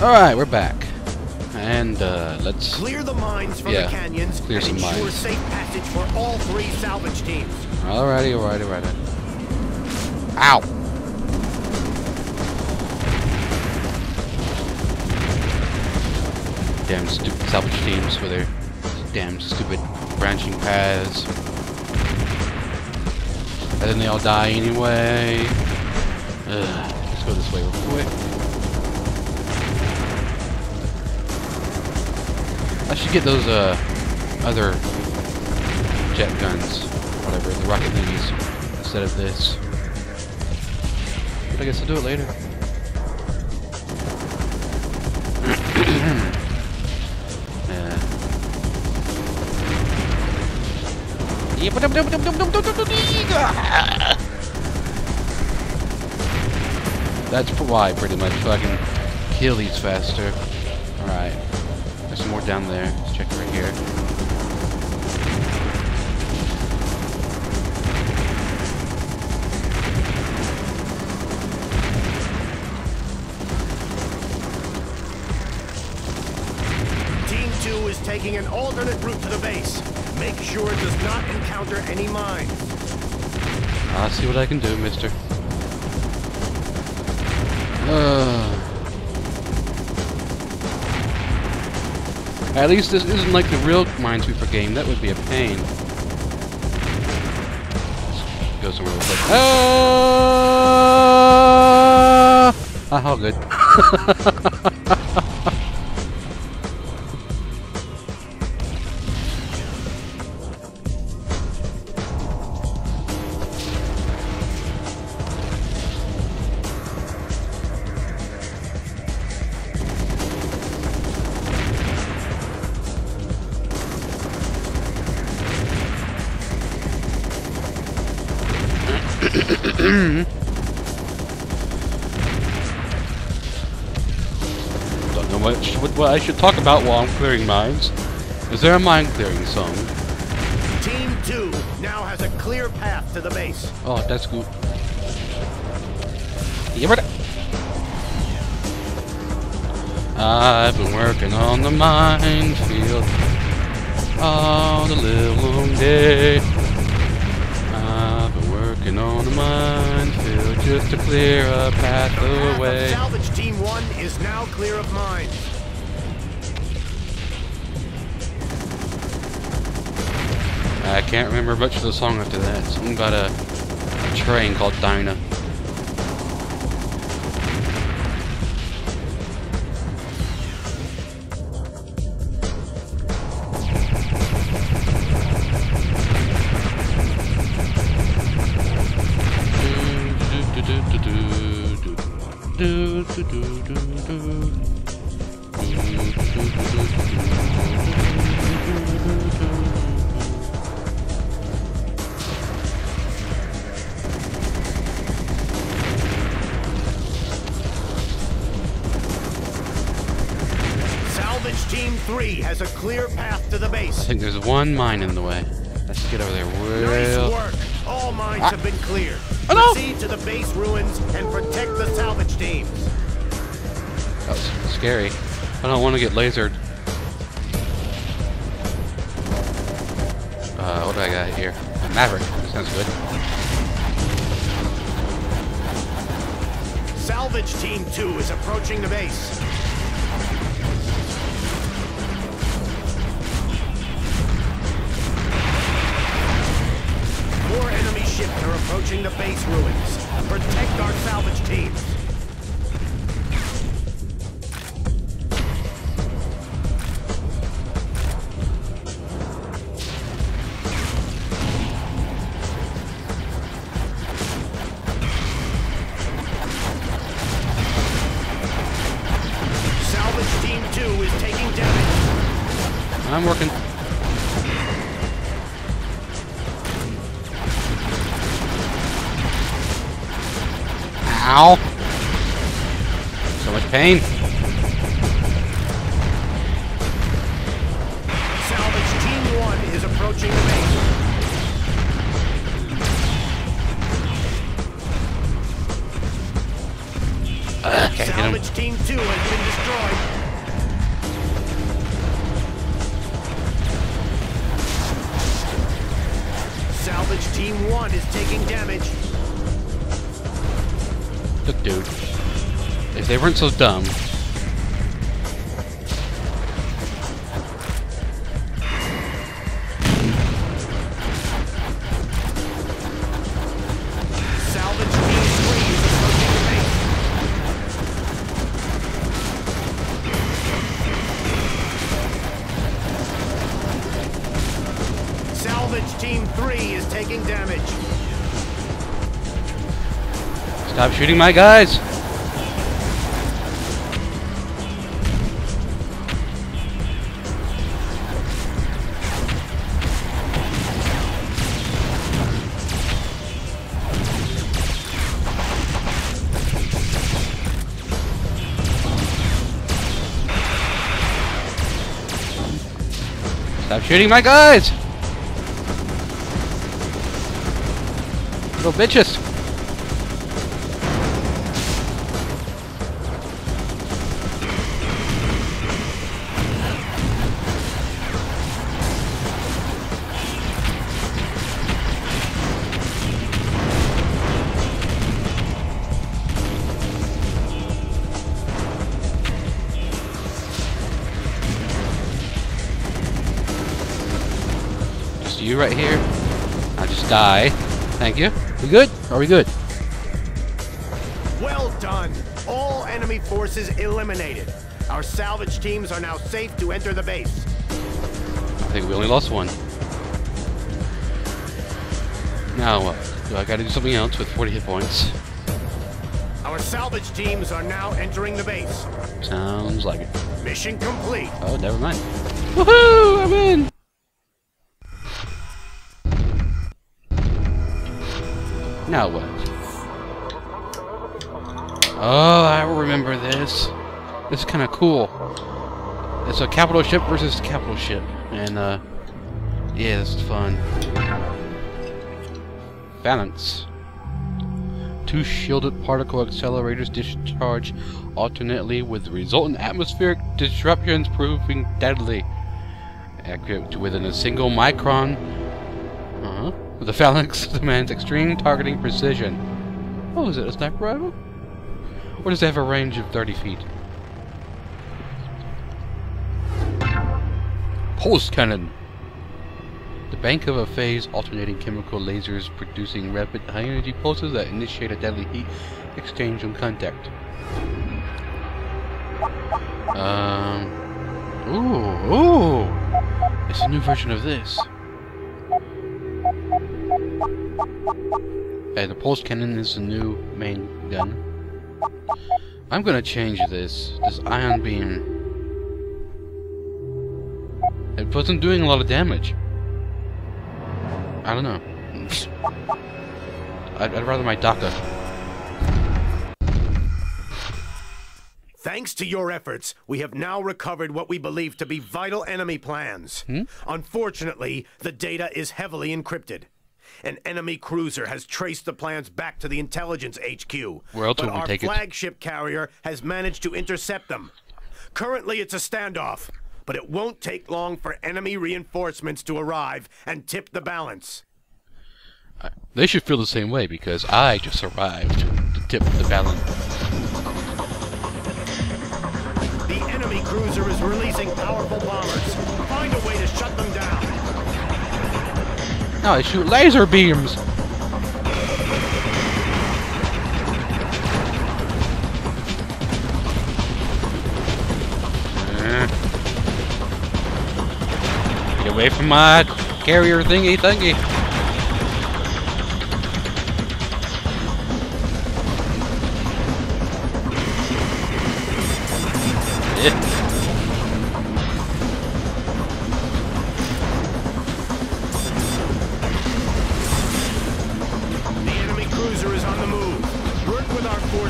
Alright, we're back. And uh, let's... Clear the mines from Yeah, the canyons clear and some ensure mines. safe passage for all three salvage teams. Alrighty, alrighty, alrighty. Ow! Damn stupid salvage teams with their damn stupid branching paths. And then they all die anyway. Ugh, let's go this way real quick. I should get those uh other jet guns, whatever, the rocket thingies, instead of this. But I guess I'll do it later. yeah. That's why, pretty much, can kill these faster. Alright. There's some more down there. Let's check right here. Team 2 is taking an alternate route to the base. Make sure it does not encounter any mines. I'll see what I can do, mister. Uh, at least this isn't like the real Minesweeper game. That would be a pain. Let's go somewhere real quick. Ah! Ah, how good. what, I should talk about while I'm clearing mines. Is there a mine clearing song? Team 2 now has a clear path to the base. Oh, that's good. Yeah, but I've been working on the minefield all the long day. I've been working on the minefield just to clear a path away. salvage Team 1 is now clear of mines. I can't remember much of the song after that. Something about a, train called Dinah. One mine in the way. Let's get over there Nice work. All mines Ah. have been cleared. Oh, no. Proceed to the base ruins and protect the salvage teams. That was scary. I don't want to get lasered. Uh, what do I got here? A Maverick. Sounds good. Salvage Team 2 is approaching the base. Approaching the base ruins. Protect our salvage teams. Ow! So much pain. Salvage Team 1 is approaching the base. Salvage Team 2 has been destroyed. Salvage Team 1 is taking damage. Look, dude. If they weren't so dumb, Salvage Team 3 is approaching the. Salvage Team 3 is taking damage. Stop shooting my guys! Stop shooting my guys! Little bitches! Just you right here. I'll just die. Thank you. We good? Are we good? Well done. All enemy forces eliminated. Our salvage teams are now safe to enter the base. I think we only lost one. Now what? Do I gotta do something else with 40 hit points? Our salvage teams are now entering the base. Sounds like it. Mission complete. Oh, never mind. Woohoo! I'm in! Now what? Oh, I remember this. This is kind of cool. It's a capital ship versus capital ship. And, uh, yeah, this is fun. Balance. Two shielded particle accelerators discharge alternately with the resultant atmospheric disruptions proving deadly. Accurate to within a single micron. Uh-huh. The phalanx demands extreme targeting precision. Oh, is it a sniper rifle? Or does it have a range of 30 feet? Pulse cannon! The bank of a phase alternating chemical lasers producing rapid high energy pulses that initiate a deadly heat exchange on contact. Um. Ooh, ooh! It's a new version of this. Hey, the pulse cannon is the new main gun. I'm gonna change this. This ion beam. It wasn't doing a lot of damage. I don't know. I'd, I'd rather my dakka. Thanks to your efforts, we have now recovered what we believe to be vital enemy plans. Hmm? Unfortunately, the data is heavily encrypted. An enemy cruiser has traced the plans back to the intelligence HQ. Where else but would we our take it? flagship carrier has managed to intercept them. Currently, it's a standoff, but it won't take long for enemy reinforcements to arrive and tip the balance. They should feel the same way because I just arrived to tip the balance. The enemy cruiser is releasing powerful bombers. Now I shoot laser beams. Get away from my carrier thingy thingy. Yeah.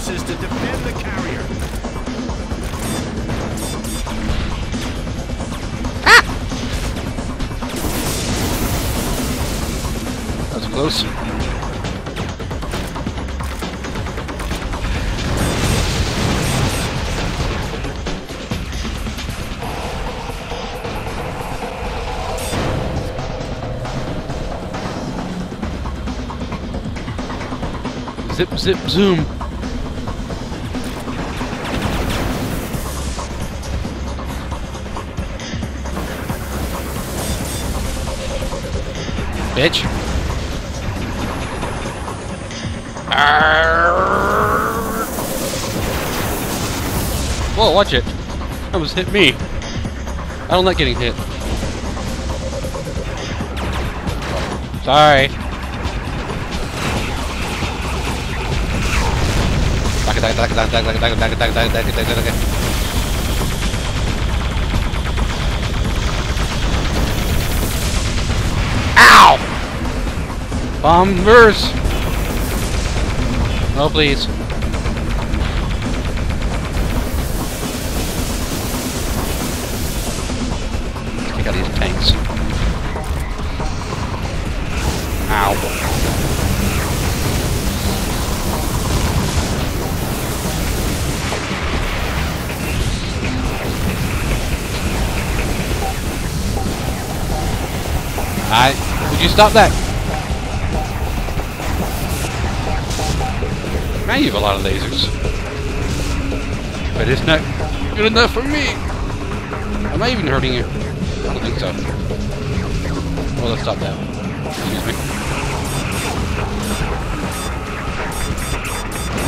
forces to defend the carrier. Ah! That close. Zip, zip, zoom. Bitch. Whoa, watch it. That almost hit me. I don't like getting hit. Sorry. Ow! Bombers! Oh, please. Take out these tanks. Ow. I. Would you stop that? Now you have a lot of lasers. But it's not good enough for me. Am I even hurting you? I don't think so. Well, let's stop that. Excuse me.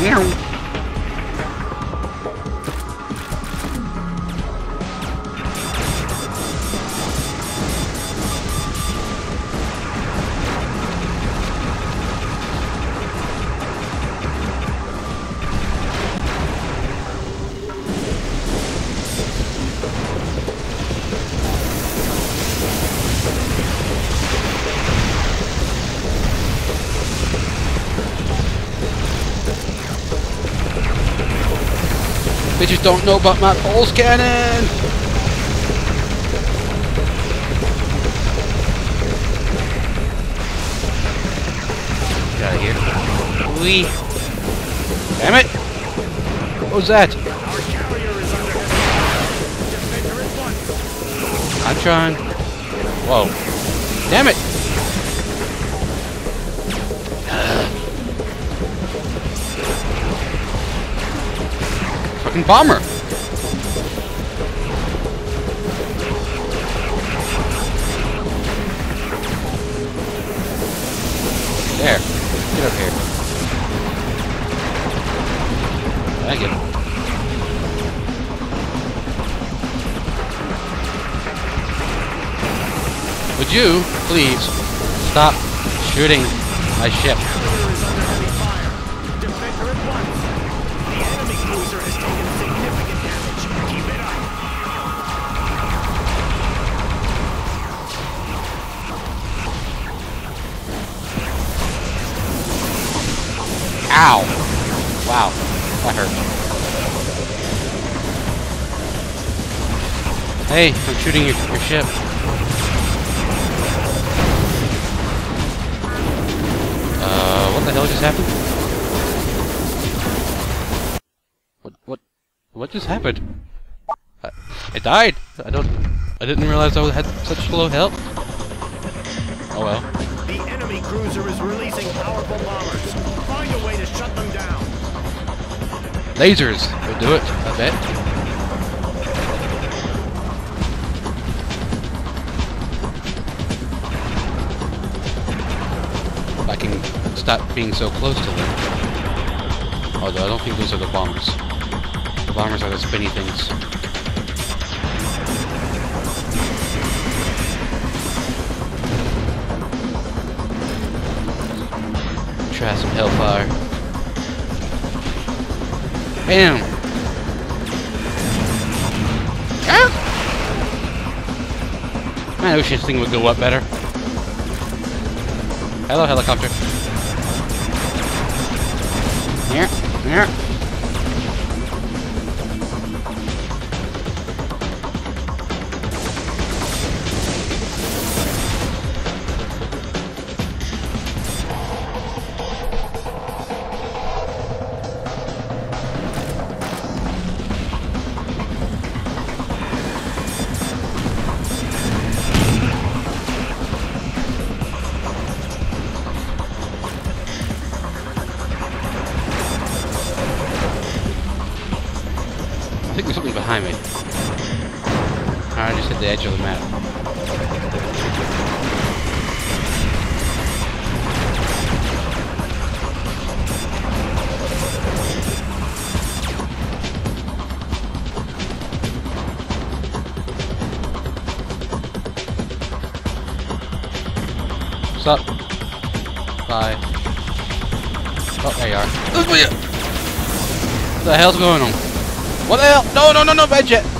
Meow. Bitches don't know about my pulse cannon! Get out of here. Wee. Damn it! What was that? Our carrier is under attack. Defend her at once. I'm trying. Whoa. Damn it! Fucking bomber! There. Get up here. Thank you. Would you please stop shooting my ship? Ow! Wow, that hurt. Hey, I'm shooting your, your ship. Uh, what the hell just happened? What, what, what just happened? I, I died! I don't, I didn't realize I had such low health. Oh well. The enemy cruiser is releasing powerful bombers. Find a way to shut them down. Lasers will do it, I bet. I can stop being so close to them. Although I don't think those are the bombers. The bombers are the spinny things. Try some hellfire. Bam! Ah! I wish this thing would go up better. Hello, helicopter. Here, here. Edge of the map. What's up? Bye. Oh, there you are. What the hell's going on? What the hell? No, no, no, no, bad jet!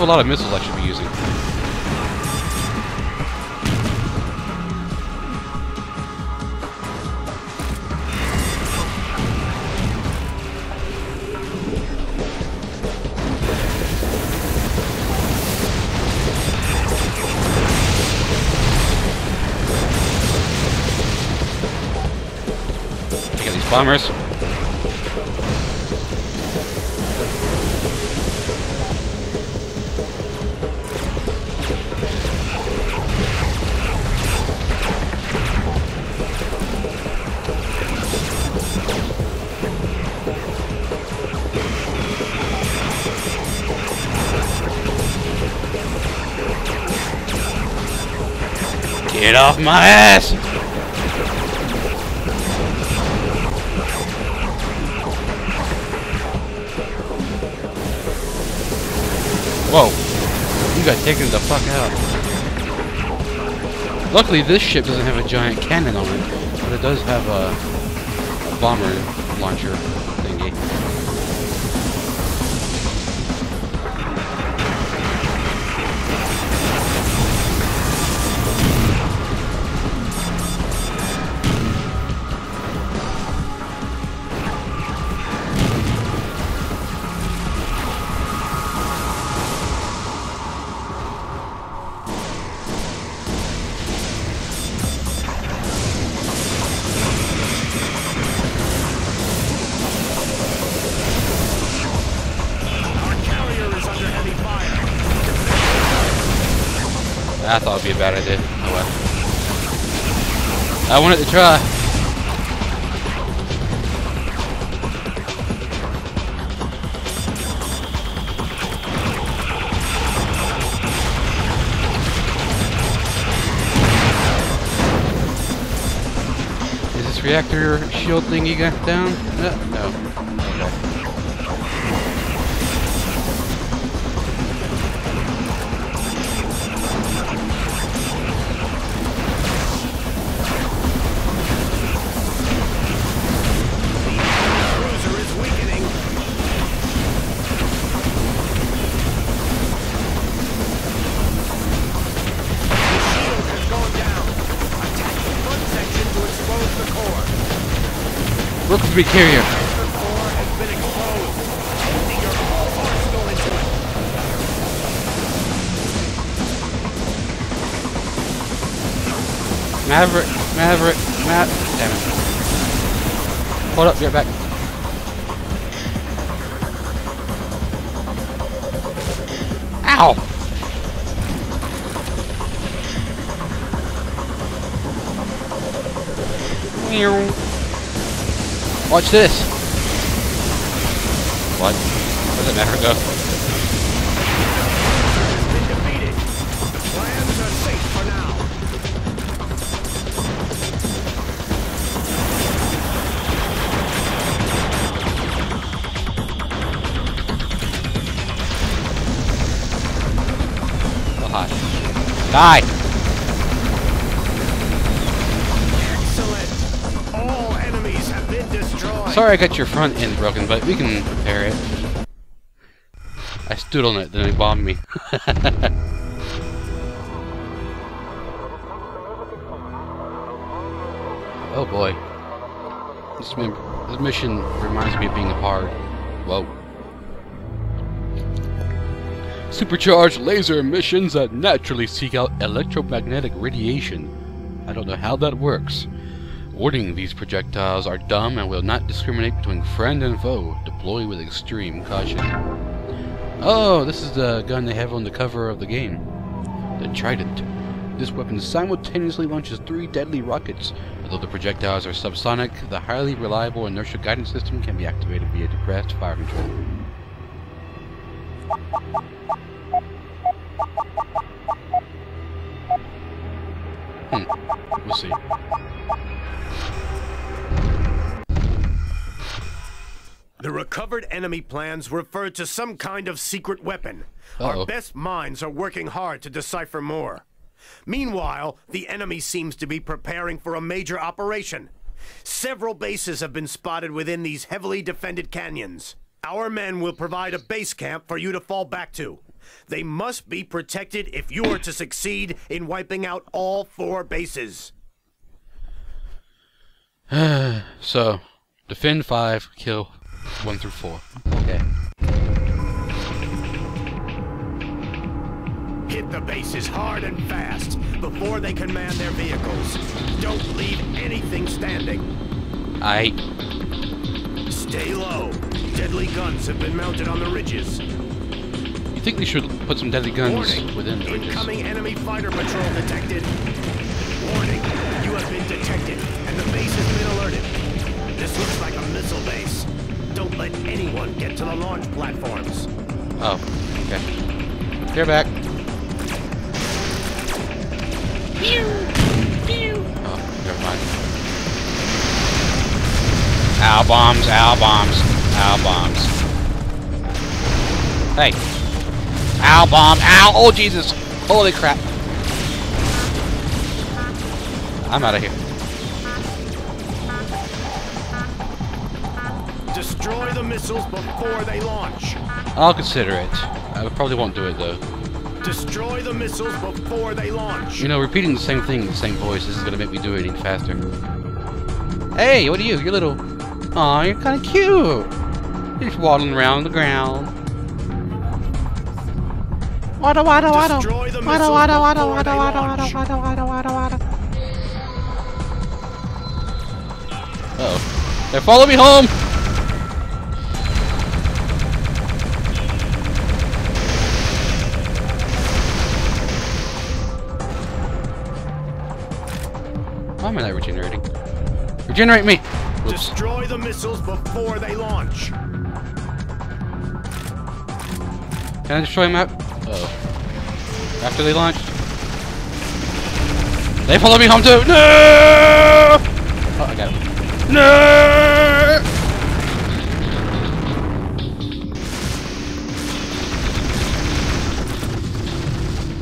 have a lot of missiles I should be using. Bombers. Off my ass! Whoa. You got taken the fuck out. Luckily, this ship doesn't have a giant cannon on it, but it does have a, a bomber launcher I wanted to try. Is this reactor shield thingy got down? No. no. Okay. Arsenal into it. Maverick, Maverick, Matt. Damn it. Hold up, get back. Ow! Meow. Defeated. Plans are safe for now. Oh. Die! Sorry I got your front end broken, but we can repair it. I stood on it, then it bombed me. oh boy. This, this mission reminds me of being hard. Whoa. Supercharged laser missions that naturally seek out electromagnetic radiation. I don't know how that works. Warning, these projectiles are dumb and will not discriminate between friend and foe. Deploy with extreme caution. Oh, this is the gun they have on the cover of the game. The Trident. This weapon simultaneously launches three deadly rockets. Although the projectiles are subsonic, the highly reliable inertial guidance system can be activated via depressed fire control. Hmm. We'll see. The recovered enemy plans refer to some kind of secret weapon. Uh-oh. Our best minds are working hard to decipher more. Meanwhile, the enemy seems to be preparing for a major operation. Several bases have been spotted within these heavily defended canyons. Our men will provide a base camp for you to fall back to. They must be protected if you are to succeed in wiping out all four bases. so, defend five, kill one through four. Okay. Hit the bases hard and fast before they can man their vehicles. Don't leave anything standing. I. Stay low. Deadly guns have been mounted on the ridges. You think they should put some deadly guns Warning. within the ridges? Incoming enemy fighter patrol detected. Warning. You have been detected, and the base has been alerted. This looks like a missile base. Don't let anyone get to the launch platforms. Oh, okay. They're back. Oh, never mind. Ow bombs, ow bombs, ow bombs. Hey. Ow bomb, ow, oh Jesus. Holy crap. I'm out of here. Destroy the missiles before they launch. I'll consider it. I probably won't do it though. Destroy the missiles before they launch. You know, repeating the same thing in the same voice, this is gonna make me do it even faster. Hey, what are you? You're little... Aw, you're kinda cute! You're just waddling around the ground. Wada wada wada. Destroy the Wada wada wada wada wada wada wada wada wada wada. Uh oh. They follow me home! Why am I not regenerating? Regenerate me! Destroy the missiles before they launch. Can I destroy map? Uh oh. After they launch? They follow me home too! No! Oh, I got him. No!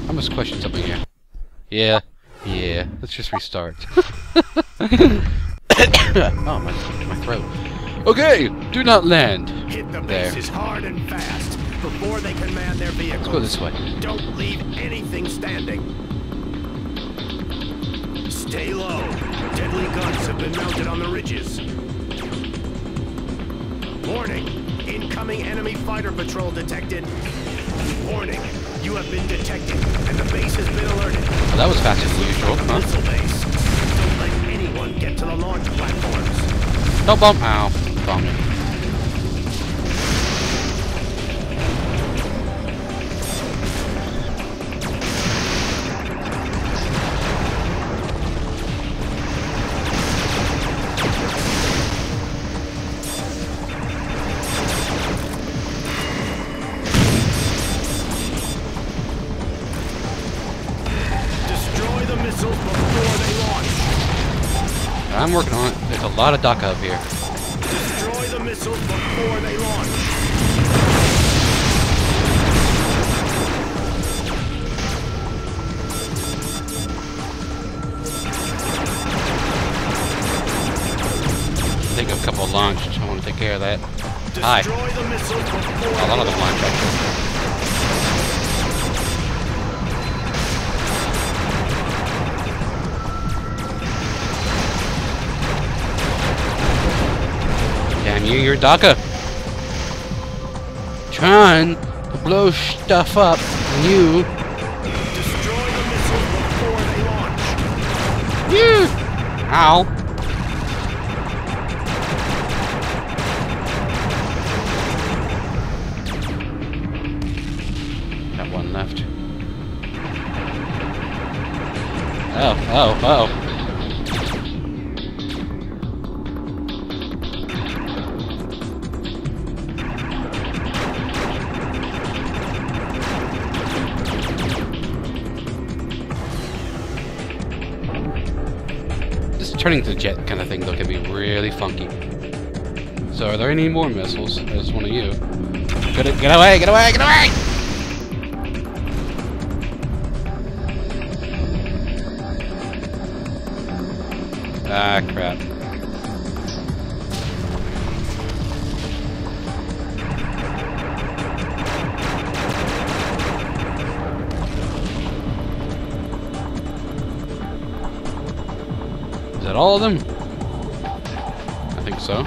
I must question something here. Yeah, yeah. Let's just restart. oh, my, my throat. Okay, do not land. Hit the There. bases hard and fast before they can man their vehicles. Let's go this way. Don't leave anything standing. Stay low. Deadly guns have been mounted on the ridges. Warning. Incoming enemy fighter patrol detected. Warning. You have been detected, and the base has been alerted. Well, that was faster than usual, huh? Missile base. Don't let anyone get to the launch platforms. Don't bump. Ow. Bump. Lot of dakka up here. Destroy the missiles before they launch. take a couple of launch. I want to take care of that. Hi. Destroy before A lot of them launch, actually. You, you're dakka. Trying to blow stuff up, you, Destroy the missiles before they launch. you, ow. Got one left. Oh, oh, oh. Turning to jet kind of thing though can be really funky. So are there any more missiles? There's one of you. Get, it, get away, get away, get away! Ah, crap. All of them? I think so.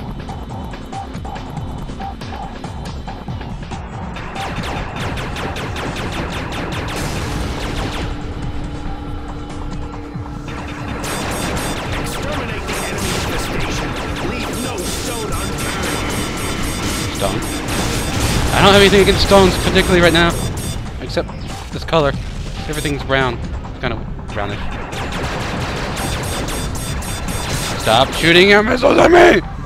I don't have anything against stones, particularly right now. Except this color. Everything's brown. It's kind of brownish. Stop shooting your missiles at me!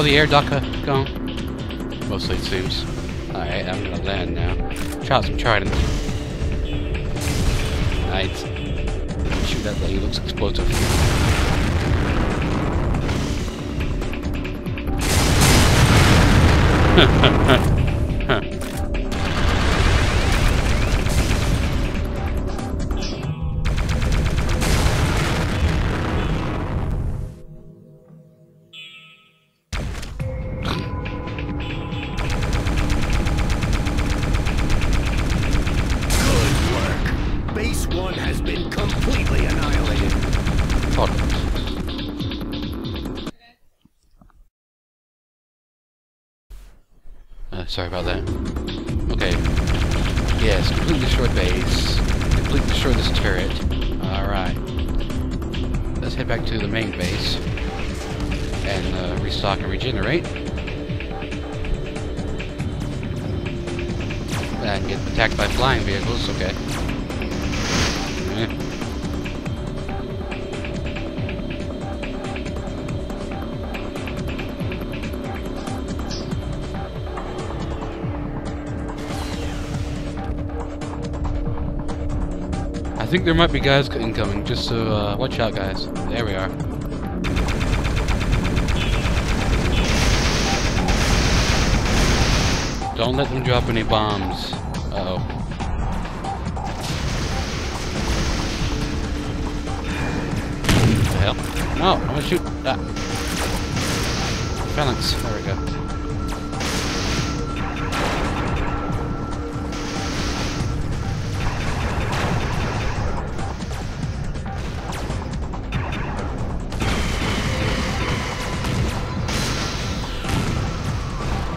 All the air dakka going? Mostly it seems. Alright, I'm gonna land now. Try some trident. Nice. Shoot that thing, it looks explosive. Good sorry about that. Okay. Yes, completely destroyed base. Completely destroyed this turret. Alright. Let's head back to the main base. And uh, restock and regenerate. And get attacked by flying vehicles, okay. Eh. Think there might be guys incoming, just so uh, watch out, guys. There we are. Don't let them drop any bombs. Uh oh. The hell? No, I'm gonna shoot. Ah. Balance. There we go.